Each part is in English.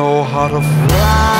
know how to fly.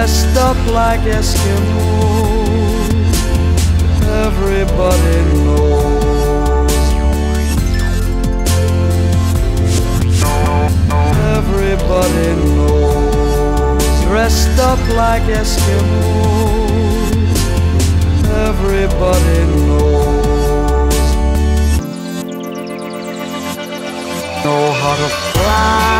dressed up like Eskimos. Everybody knows. Everybody knows, dressed up like Eskimos. Everybody knows. Know how to fly.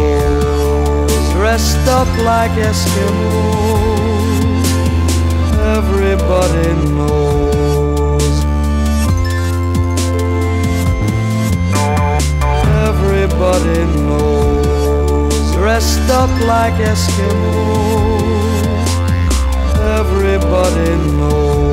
dressed up like Eskimos. Everybody knows. Everybody knows, dressed up like Eskimos. Everybody knows.